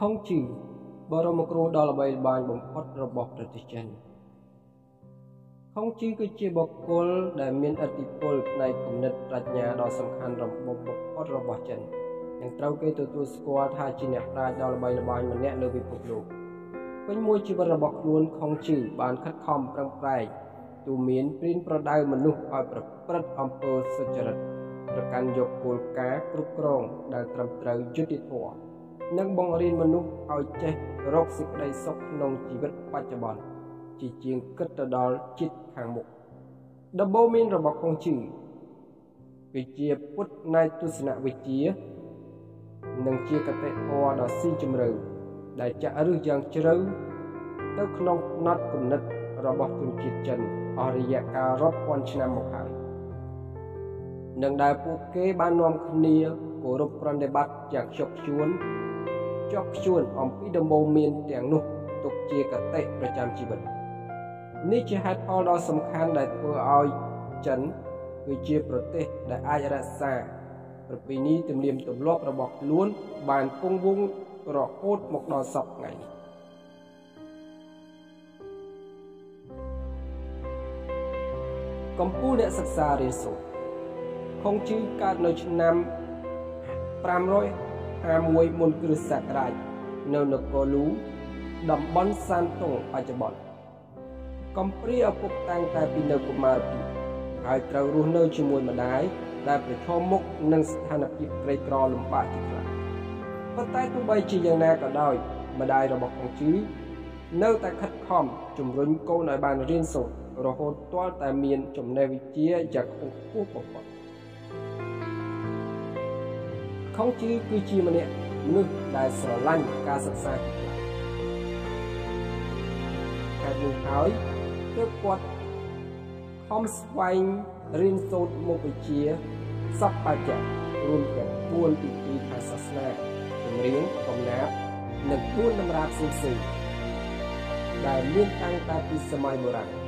ខុងជឺបរមគ្រូដ៏ល្បីល្បាញបំផុតរបស់ប្រទេសចិនខុងជឺគឺជាបុគ្គលដែលមានឥទ្ធិពលផ្នែកគំនិតប្រាជ្ញាដ៏សំខាន់របស់បំផុតរបស់ចិននិងត្រូវគេទទួលស្គាល់ថាជាអ្នកប្រាជ្ញដ៏ល្បីល្បាញម្នាក់លើពិភពលោកពេញមួយជីវិតរបស់ខ្លួនខុងជឺបានខិតខំប្រឹងប្រែងទូមានព្រៀនប្រដៅមនុស្សឲ្យប្រព្រឹត្តអំពើសុចរិតប្រកាន់យកគោលការណ៍គ្រប់គ្រងដែលត្រឹមត្រូវយុត្តិធម៌ និងបង្រៀនមនុស្សឲ្យចេះរកសេចក្តីសុខក្នុងជីវិតបច្ចុប្បន្នជាជាងគិតទៅដល់ចិត្តខាងមុខដំបូងមានរបស់ខុងជឺវាជាពុទ្ធនៃទស្សនវិជ្ជា និងជាកតិធម៌ដ៏ស៊ីជម្រៅដែលចាក់ឫសយ៉ាងជ្រៅទៅក្នុងផ្នត់គំនិតរបស់ជនជាតិចិនអស់រយៈកាលរាប់ពាន់ឆ្នាំមកហើយនិងដែលពួកគេបាននាំគ្នាគោរពប្រណិប័តយ៉ាងខ្ជាប់ខ្ជួន ជាប់ខ្ជួនអំពីដំបូងមានទាំងនោះទុកជាកតិប្រចាំជីវិតនេះជាហេតុផលដ៏សំខាន់ដែលធ្វើឲ្យចិនគឺជាប្រទេសដែលអាចរក្សាប្រពៃណីទំនៀមទម្លាប់របស់ខ្លួនបានគង់វង្សរហូតមកដល់សពថ្ងៃនេះកម្ពុជាអ្នកសិក្សារៀនសូត្រខុងជឺកើតនៅឆ្នាំ 551មុនគ្រិស្តសករាជនៅនគរលូតំបន់សានតុងបច្ចុប្បន្នកំព្រាឪពុកតាំងតែពីនៅកុមារភាពហើយត្រូវរស់នៅជាមួយម្ដាយដែលប្រឈមមុខនឹងស្ថានភាពក្រីក្រលំបាកជាខ្លាំងប៉ុន្តែទោះបីជាយ៉ាងណាក៏ដោយម្ដាយរបស់ខុងជឺនៅតែខិតខំជំរុញកូនឲ្យបានរៀនសូត្ររហូតទាល់តែមានចំណេះវិជ្ជាយ៉ាងខ្ពង់ខ្ពស់បំផុត ខុងជឺគឺជាម្នាក់មនុស្សដែលស្រឡាញ់ការសិក្សាហេតុនេះហើយទើបគាត់ខំស្វែងរៀនសូត្រមុខវិជ្ជាសពបច្ចៈរួមទាំង4ពិធីខាងសាសនាចម្រៀងកំណាព្យនិង4តម្រាផ្សេងៗដែលមានតាំងតែពីសម័យបុរាណ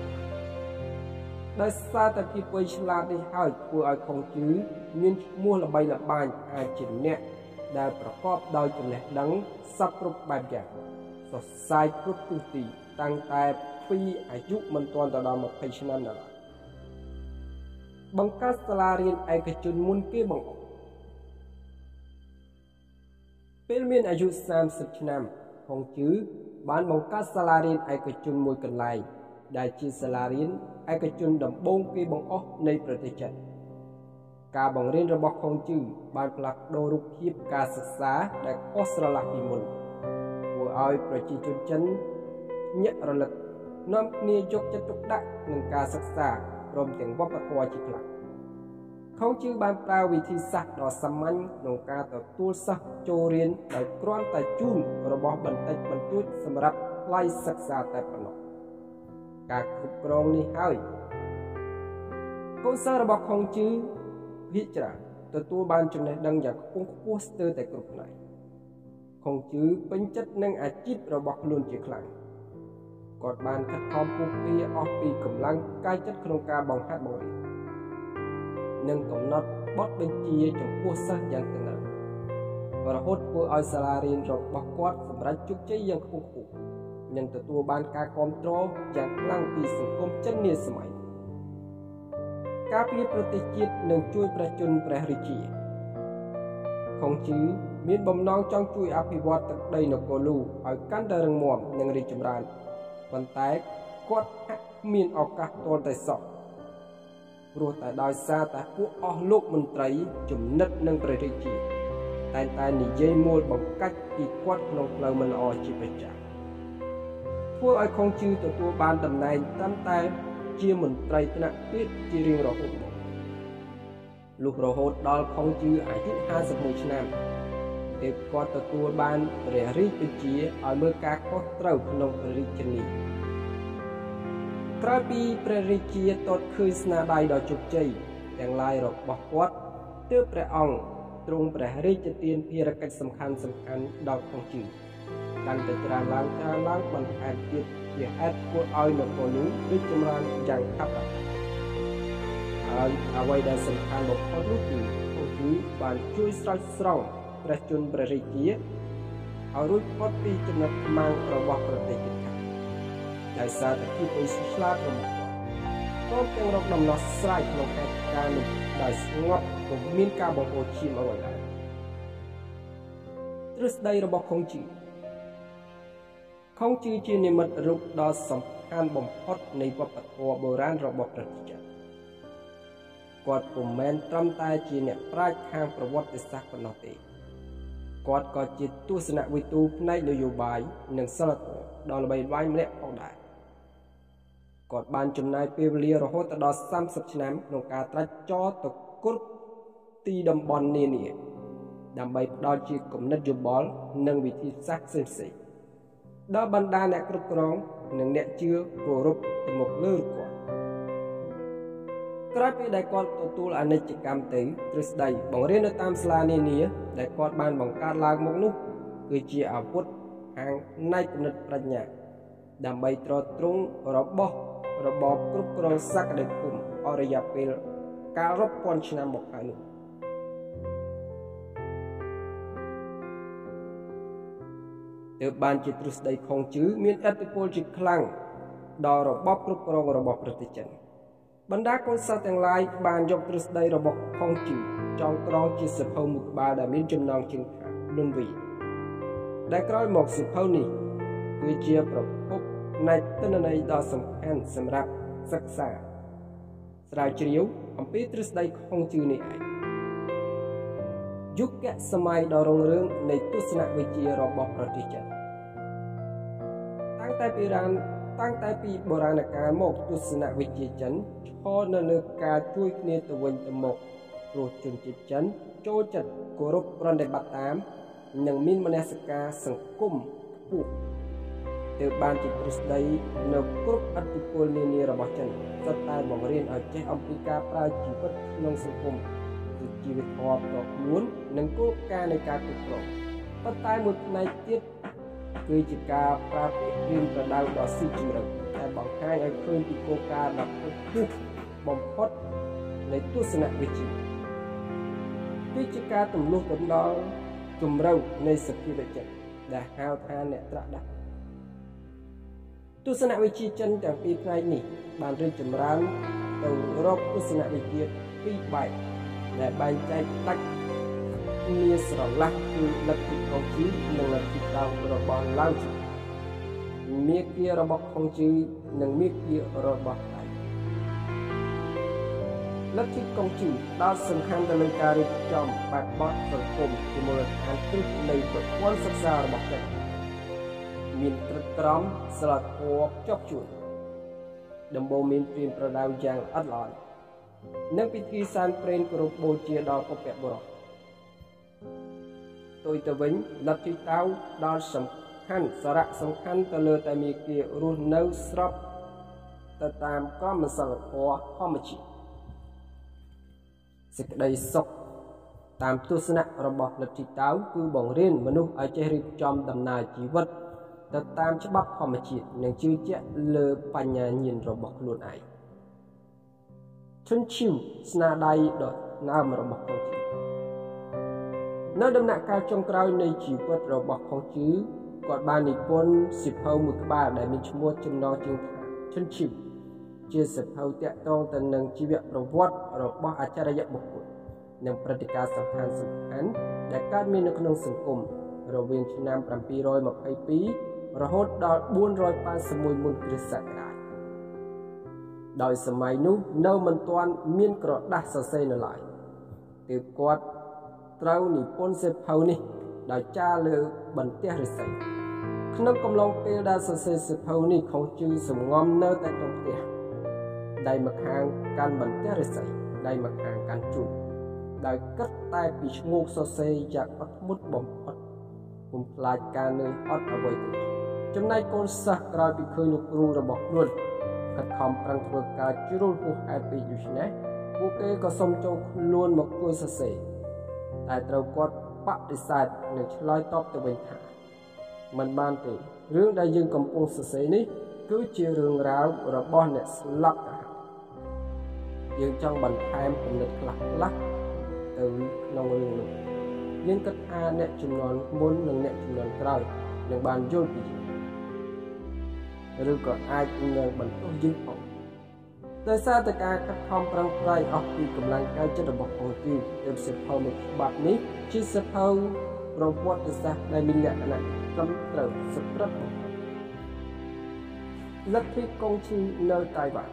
ដោយសារតែភាពវៃឆ្លាតនេះហើយធ្វើឲ្យខុងជឺមានឈ្មោះល្បីល្បាញអាចជាអ្នកដែលប្រកបដោយចំណេះដឹងសពគ្រប់បែបយ៉ាងសរសៃគ្រប់ទិសទីតាំងតែពីអាយុមិនទាន់ទៅដល់20ឆ្នាំដល់បង្កើតសាលារៀនឯកជនមុនគេបង្អស់ពេលមានអាយុ30ឆ្នាំហុងជឺបានបង្កើតសាលារៀនឯកជនមួយកន្លែង ដែលជាសាលារៀនឯកជនដំបូងគេបង្អស់នៃប្រទេសចិនការបង្រៀនរបស់ខុងជឺបានផ្លាស់ប្ដូររូបភាពការសិក្សាដែលខុសស្រឡះពីមុនធ្វើឲ្យប្រជាជនចិនញាក់រលឹកនាំគ្នាយកចិត្តទុកដាក់នឹងការសិក្សាព្រមទាំងវប្បធម៌ជាខ្លាំងខុងជឺបានប្រើវិធីសាស្ត្រដ៏សាមញ្ញក្នុងការទទួលសិស្សចូលរៀនដោយគ្រាន់តែជូនរបស់បន្តិចបន្តួចសម្រាប់ថ្លៃសិក្សាតែប៉ុណ្ណោះ ការគ្រប់គ្រងនេះហើយកូនសិស្សរបស់ខុងជឺភាគច្រើនទទួលបានចំណេះដឹងយ៉ាងខ្ពង់ខ្ពស់ស្ទើរតែគ្រប់ផ្នែកខុងជឺពេញចិត្តនឹងអាជីពរបស់ខ្លួនជាខ្លាំងគាត់បានខិតខំពុះពៀអស់ពីកម្លាំងកាយចិត្តក្នុងការបង្ហាត់បង្រៀននិងកំណត់បទបញ្ជាចំពោះសិស្សយ៉ាងតឹងរ៉ឹងរហូតធ្វើឲ្យសាលារៀនរបស់គាត់សម្រេចជោគជ័យយ៉ាងខ្ពង់ខ្ពស់ និងទទួលបានការគាំទ្រយ៉ាងខ្លាំងពីសង្គមចិននាសម័យការពារប្រទេសជាតិនិងជួយប្រជាជនព្រះរាជាខុងជឺមានបំណងចង់ជួយអភិវឌ្ឍទឹកដីនគរលូឲ្យកាន់តែរឹងមាំនិងរីកចម្រើនប៉ុន្តែគាត់ហាក់មានឱកាសទាល់តែសោះព្រោះតែដោយសារតែពួកអស់លោកមន្ត្រីចំណិតនឹងព្រះរាជាតែតែនិយាយមូលបង្កាច់ពីគាត់ក្នុងផ្លូវមិនល្អជាប្រចាំ ធ្វើឲ្យខុងជឺទទួលបានតំណែងតាំងតែជាមន្ត្រីថ្នាក់ទៀតជារៀងរហូតមកលុះរហូតដល់ខុងជឺអាយុ51ឆ្នាំទើបគាត់ទទួលបានព្រះរាជបញ្ជាឲ្យមើលការខុសត្រូវក្នុងព្រះរាជនីក្រោយពីព្រះរាជាទតឃើញស្នាដៃដ៏ជោគជ័យទាំងឡាយរបស់គាត់ទើបព្រះអង្គទ្រង់ព្រះរាជទានភារកិច្ចសំខាន់សំខាន់ដល់ខុងជឺ កាន់តែច្រើនឡើងច្រើនឡើងបន្ថែមទៀតជាហេតុធ្វើឲ្យនគរនោះរីកចម្រើនយ៉ាងឆាប់រហ័សហើយអ្វីដែលសំខាន់បំផុតនោះគឺគឺបានជួយស្រោចស្រង់ព្រះជន្មព្រះរាជាឲ្យរួចផុតពីចំណុចខ្មាំងរបស់ប្រទេសជិតខាងដោយសារតែភាពអ៊ីស្លាមរបស់គាត់ក៏ទាំងរកដំណោះស្រាយក្នុងហេតុការណ៍នេះដោយស្ងប់ពុំមានការបង្ហូរឈាមអ្វីឡើយទ្រឹស្ដីរបស់ខុងជី ខុងជីជានិមិត្តរូបដ៏សំខាន់បំផុតនៃវប្បធម៌បុរាណរបស់ប្រទេសចិនគាត់ពុំមែនត្រឹមតែជាអ្នកប្រាជ្ញខាងប្រវត្តិសាស្ត្រប៉ុណ្ណោះទេគាត់ក៏ជាទស្សនវិទូផ្នែកនយោបាយនិងសិលធម៌ដ៏ល្បីល្បាញម្នាក់ផងដែរគាត់បានចំណាយពេលវេលារហូតដល់30ឆ្នាំក្នុងការត្រាច់ចរទៅគ្រប់ទីតំបន់នានាដើម្បីផ្ដល់ជាគំនិតយោបល់និងវិធីសាស្ត្រផ្សេងៗ ដល់បណ្ដាអ្នកគ្រប់គ្រងនិងអ្នកជឿគោរពទៅមុខលើគាត់ក្រោយពីដែលគាត់ទទួលអនិច្ចកម្មទៅទ្រឹស្ដីបង្រៀននៅតាមសាលានានាដែលគាត់បានបង្កើតឡើងមកនោះគឺជាអាវុធហាងណៃគំនិតប្រាជ្ញា ដើម្បីត្រទ្រង់របស់របបគ្រប់គ្រងសក្តិភូមិអរិយាពេលកាលរាប់ពាន់ឆ្នាំមកហើយនោះ ទើបបានជាទ្រឹស្ដីខុងជឺមានឥទ្ធិពលជាខ្លាំងដល់របបគ្រប់គ្រងរបស់ប្រទេសចិនបណ្ដាកូនសិស្សទាំងឡាយបានយកទ្រឹស្ដីរបស់ខុងជឺចងក្រងជាសភៅមួយក្បាលដែលមានចំណងជើងថាលុនវីដែលក្រោយមកសភៅនេះគឺជាប្រភពនៃទិន្នន័យដ៏សំខាន់សម្រាប់សិក្សាស្រាវជ្រាវអំពីទ្រឹស្ដីខុងជឺនេះឯង យុគសម័យដ៏រុងរឿងនៃទស្សនវិជ្ជារបស់ប្រទេសចិនតាំងតែពីរានតាំងតែពីបុរាណកាលមកទស្សនវិជ្ជាចិនឈរនៅលើការជួយគ្នាទៅវិញទៅមកព្រោះជនជាតិចិនចូលចិត្តគោរពប្រតិបត្តិតាម និងមានមនសិការសង្គមខ្ពស់ទើបបានជាទ្រឹស្ដីនៅគ្រប់អធិពលនានារបស់ចិនសុទ្ធតែបង្រៀនឲ្យចេះអំពីការប្រើជីវិតក្នុងសង្គមគឺ ជីវធម៌ផ្ទាល់ខ្លួននិងគោលការណ៍នៃការគ្រប់គ្រងប៉ុន្តែមួយផ្នែកទៀតគឺជាការប្រើពាក្យព្រៀនប្រដៅដ៏ស៊ីជម្រៅដែលបង្ហាញឲ្យឃើញពីគោលការណ៍ដ៏ខ្ពស់បំផុតនៃទស្សនវិជ្ជាគឺជាការទម្លុះដណ្ដល់ជំរៅនៃសភាវចិត្តដែលហៅថាអ្នកត្រាក់ដាក់ទស្សនវិជ្ជាចិនទាំងពីរផ្នែកនេះបានរីកចម្រើនទៅរកទស្សនវិជ្ជាពីរបែប ដែលបែងចែកដាច់គ្នាស្រឡះគឺលទ្ធិខុងជីនិងលទ្ធិតៅរបស់ឡាវជីមាគ៌ារបស់ខុងជីនិងមាគ៌ារបស់តៃលទ្ធិកុងជីដែលសំខាន់ទៅលើការរៀបចំបែបបទសង្គមជាមូលដ្ឋានគ្រឹះនៃប្រព័ន្ធសិក្សារបស់គាត់មានត្រឹមត្រង់ស្លាកពណ៌ភ្ជាប់ជួនដំបូងមានព្រានប្រដៅយ៉ាងល្អិតល្អ ន់និងពិធីសែនព្រេនគោរពបូជាដល់ពុព្វបុរសទុយទៅវិញលទ្ធិតៅដល់សំខាន់សារៈសំខាន់ទៅលើតែមានគេរស់នៅស្របទៅតាមក្រមសីលធម៌ធម្មជាតិសេចក្តីសុខតាមទស្សនៈរបស់លទ្ធិតៅគឺបង្រៀនមនុស្សឲ្យចេះរៀបចំដំណើរជីវិតទៅតាមច្បាប់ធម្មជាតិនិងជឿជាក់លើបញ្ញាញាណរបស់ខ្លួនឯង ឈុនឈីវស្នាដៃដ៏ណើមរបស់ខុងជឺនៅដំណាក់កាលចុងក្រោយនៃជីវិតរបស់ខុងជឺគាត់បាននិពន្ធសិភៅមួយក្បាលដែលមានឈ្មោះចំណងជើងថាឈុនឈីវជាសិភៅតាក់ទងទៅនឹងជីវប្រវត្តិរបស់អច្ឆរិយបុគ្គលនិងព្រឹត្តិការណ៍សំខាន់សំខាន់ដែលកើតមាននៅក្នុងសង្គមរវាងឆ្នាំ722រហូតដល់481មុនគ្រិស្តសករាជ ដោយសម័យនោះនៅមិនទាន់មានក្រដាស់សរសេរនៅឡើយទើបគាត់ត្រូវនិពន្ធសិភៅនេះដោយចារលើបន្ទះឫស្សីក្នុងកំឡុងពេលដែលសរសេរសិភៅនេះខុសជឺសំងំនៅតែក្នុងផ្ទះដៃម្ខាងកាន់បន្ទះឫស្សីដៃម្ខាងកាន់ជូកដោយគិតតែពីឈ្មោះសរសេរយ៉ាងអត់ធ្មត់បំផុតពុំខ្លាចការនឿយអត់អ្វីទេចំណែកកូនសិស្សក្រោយពីឃើញលោកគ្រូរបស់ខ្លួន ខិតខំប្រឹងធ្វើការជ្រុលពោះហេតុពេកដូច្នេះពួកគេក៏សុំចូលខ្លួនមកជួយសរសេរតែត្រូវគាត់បដិសេធនិងឆ្លើយតបទៅវិញថាមិនបានទេរឿងដែលយើងកំពុងសរសេរនេះ គឺជារឿងរ៉ាវរបស់អ្នកស្លាប់ទៅហើយយើងចង់បន្ថែមគំនិតខ្លះខ្លះទៅក្នុងរឿងនោះមានគិតថាអ្នកចំនួនមុននិងអ្នកចំនួនក្រោយនឹងបានយល់ពី ឬក៏អាចនឹងបន្ទោសយើងផងដោយសារតែការខិតខំប្រឹងប្រែងអស់ពីកម្លាំងកាយចិត្តរបស់អង្គទីទើបសិភៅមួយច្បាប់នេះជាសិភៅប្រវត្តិសាស្ត្រដែលមានលក្ខណៈត្រឹមត្រូវសុក្រិតបំផុតលទ្ធិកុងឈីនៅតៃវ៉ាន់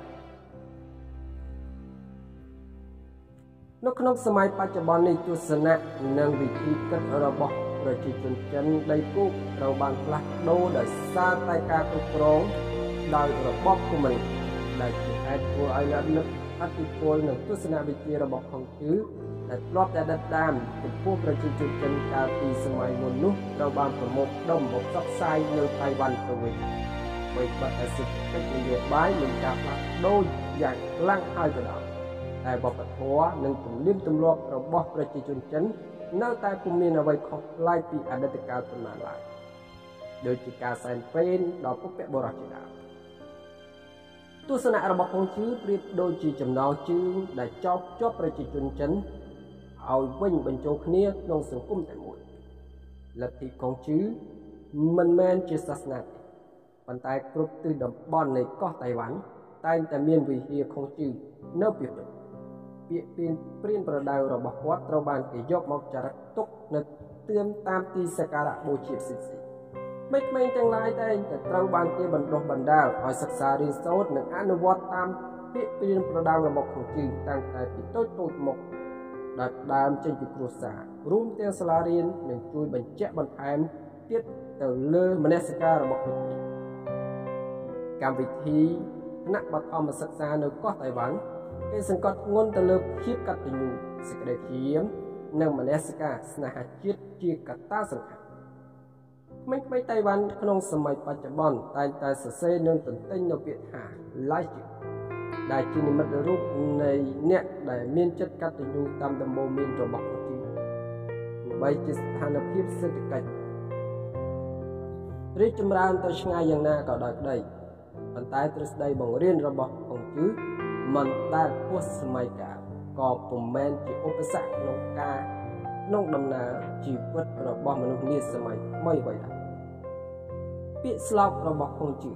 នៅក្នុងសម័យបច្ចុប្បន្ននេះទស្សនៈនិងវិធីគិតរបស់ ប្រជាជនចិនដីគោកត្រូវបានផ្លាស់ប្ដូរដោយសារតែការគ្រប់គ្រងដោយរបបកុម្មុយនីសដែលជាហេតុធ្វើឲ្យអ្នកនឹកអតិពលនិងទស្សនវិជ្ជារបស់ខុងជឺដែលធ្លាប់តែដិតដាមចំពោះប្រជាជនចិនកាលពីសម័យមុននោះត្រូវបានប្រមូលផ្ដុំមកផ្សព្វផ្សាយនៅតៃវ៉ាន់ទៅវិញបីបាត់តែសិទ្ធិកិច្ចនយោបាយមានការផ្លាស់ប្ដូរយ៉ាងខ្លាំងហើយក៏ដោយតែវប្បធម៌និងទំនៀមទម្លាប់របស់ប្រជាជនចិន នៅតែពុំមានអ្វីខុសប្លែកពីអតីតកាលប៉ុន្មានឡើយដូចជាការសែនពេនដល់ពុព្វបុរសជាដើមទស្សនៈរបស់កងជឿប្រៀបដូចជាចំណោជើងដែលចោបជាប់ប្រជាជនចិនឲ្យវិញបញ្ចូលគ្នាក្នុងសង្គមតែមួយលទ្ធិកងជឿមិនមែនជាសាសនាទេប៉ុន្តែគ្រប់ទិសតំបន់នៃកោះតៃវ៉ាន់តែងតែមានវិហារខុងជឺនៅពីព្រឹក ពាក្យពីព្រានប្រដៅរបស់គាត់ត្រូវបានគេយកមកចារឹកទុកនៅទឿមតាមទីសក្ការៈបូជាផ្សេងៗក្មេងៗទាំងឡាយតែងតែត្រូវបានគេបណ្ដុះបណ្ដាលឲ្យសិក្សារៀនសូត្រនិងអនុវត្តតាមពាក្យព្រានប្រដៅរបស់គ្រូជើងតាំងតែពីតូចតូចមកដែលដើមចេញពីគ្រួសាររួមទាំងសាលារៀននឹងជួយបញ្ជាក់បន្ថែមទៀតទៅលើមនសិការរបស់គ្រូកម្មវិធីថ្នាក់បឋមសិក្សានៅកោះតៃវ៉ាន់ គេសង្កត់ធ្ងន់ទៅលើភាពកតញ្ញូសេចក្តីព្រាមនិងមនសិការស្នេហាជាតិជាកត្តាសំខាន់ក្មេងៗតៃវ៉ាន់ក្នុងសម័យបច្ចុប្បន្នតែងតែសរសេរនិងទន្ទិញនៅពាក្យថា like ដែលជានិមិត្តរូបនៃអ្នកដែលមានចិត្តកតញ្ញូតាមដំបូន្មានរបស់ព្រះជីបីជាស្ថានភាពសេដ្ឋកិច្ចរីកចម្រើនទៅឆ្ងាយយ៉ាងណាក៏ដោយក្តីប៉ុន្តែទ្រឹស្ដីបង្រៀនរបស់អង្គជឺ មិនដែលពោះសម័យកាលក៏ពុំមែនជាឧបសគ្គក្នុងការក្នុងដំណើរជីវិតរបស់មនុស្សនាសម័យថ្មីអ្វីដែរពាក្យស្លោករបស់ខុងជី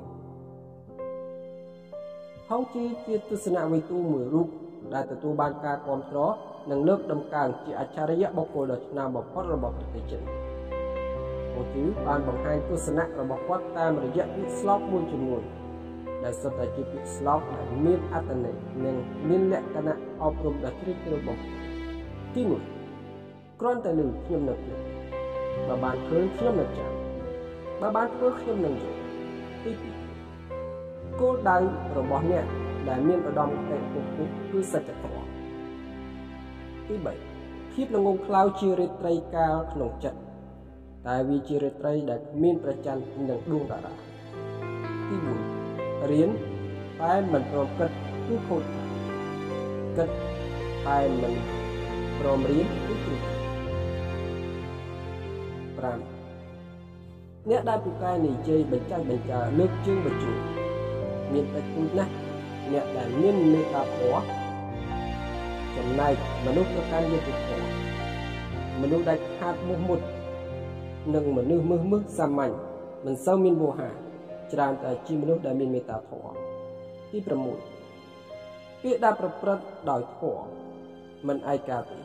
ខុងជីជាទស្សនវិទូមួយរូបដែលទទួលបានការគាំទ្រនិងលើកដំកើងជាអច្ឆរិយបុគ្គលដ៏ឆ្នើមបំផុតរបស់ប្រទេសចិនខុងជីបានបង្ហាញទស្សនៈរបស់គាត់តាមរយៈពាក្យស្លោកមួយចំនួន ដែលសុទ្ធតែជាពាក្យស្លោកដែលមានអត្ថន័យនិងមានលក្ខណៈអប់រំដ៏ជ្រាលជ្រៅបំផុតទី1គ្រាន់តែនឹងខ្ញុំនឹកបើបានឃើញខ្ញុំនឹកចាំបើបានធ្វើខ្ញុំនឹងយល់ទី2គោលដៅរបស់អ្នកដែលមានឧត្តមគតិពុះគឺសច្ចធម៌ទី3ភាពល្ងងខ្លៅជារិត្រីកាលក្នុងចិត្តតែវាជារិត្រីដែលគ្មានប្រច័ណ្ឌនឹងដួងតារាទី4 រៀនតែមិនព្រមគិតគឺខូចគិតតែមិនព្រមរៀនគឺគ្រូ5អ្នកដែលពូកែនិយាយបញ្ចាស់បញ្ចាលើកជើងបញ្ជូនមានតែគូណាស់អ្នកដែលមានមេត្តាធម៌ចំណែកមនុស្សប្រកាន់យុត្តិធម៌មនុស្សដែលខាតមុះមុតនិងមនុស្សមើសមើសសាមញ្ញមិនសូវមានវោហារ ច្រើនតែជាមនុស្សដែលមានមេត្តាធម៌ទី6ពាក្យដែលប្រព្រឹត្តដោយធម៌មិនឯកាទេ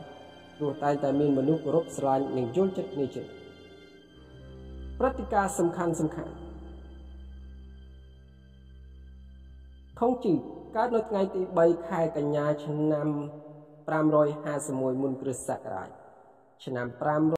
ព្រោះតែងតែមានមនុស្សគោរពស្រឡាញ់និងយល់ចិត្តគ្នាជាព្រឹត្តិការណ៍សំខាន់សំខាន់ខុងជីកើតនៅថ្ងៃទី3ខែកញ្ញាឆ្នាំ551មុនគ្រិស្តសករាជឆ្នាំ5